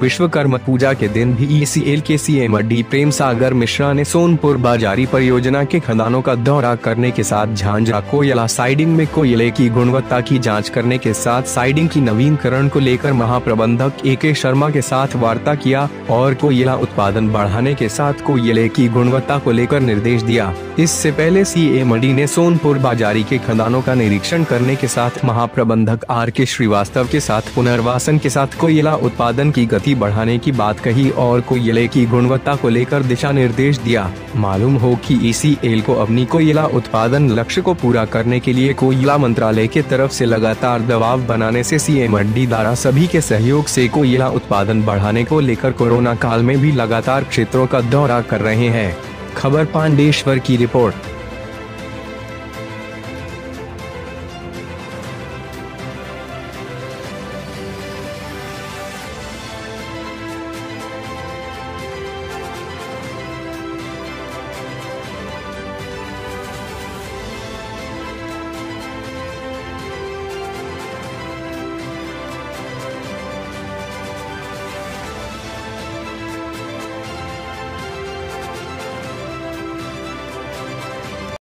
विश्वकर्मा पूजा के दिन भी ईसीएल के सीएम डी प्रेम सागर मिश्रा ने सोनपुर बाजारी परियोजना के खदानों का दौरा करने के साथ झांझा कोयला साइडिंग में कोयले की गुणवत्ता की जाँच करने के साथ साइडिंग की नवीनकरण को लेकर महाप्रबंधक ए के शर्मा के साथ वार्ता किया और कोयला उत्पादन बढ़ाने के साथ कोयले की गुणवत्ता को लेकर निर्देश दिया। इससे पहले डी ने सोनपुर बाजारी के खदानों का निरीक्षण करने के साथ महाप्रबंधक आर के श्रीवास्तव के साथ पुनर्वासन के साथ कोयला उत्पादन की गति बढ़ाने की बात कही और कोयले की गुणवत्ता को लेकर दिशा निर्देश दिया। मालूम हो कि ईसीएल को अपनी कोयला उत्पादन लक्ष्य को पूरा करने के लिए कोयला मंत्रालय के तरफ़ से लगातार दबाव बनाने से सीएम डी द्वारा सभी के सहयोग से कोयला उत्पादन बढ़ाने को लेकर कोरोना काल में भी लगातार क्षेत्रों का दौरा कर रहे हैं। खबर पांडेश्वर की रिपोर्ट।